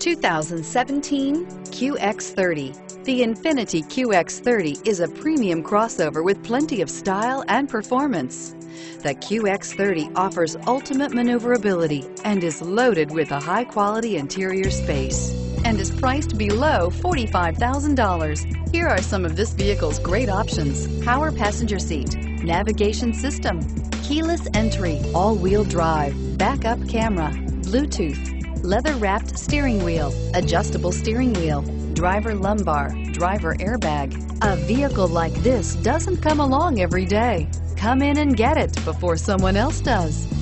2017 QX30. The Infiniti QX30 is a premium crossover with plenty of style and performance. The QX30 offers ultimate maneuverability and is loaded with a high-quality interior space and is priced below $45,000. Here are some of this vehicle's great options. Power passenger seat, navigation system, keyless entry, all-wheel drive, backup camera, Bluetooth, leather-wrapped steering wheel, adjustable steering wheel, driver lumbar, driver airbag. A vehicle like this doesn't come along every day. Come in and get it before someone else does.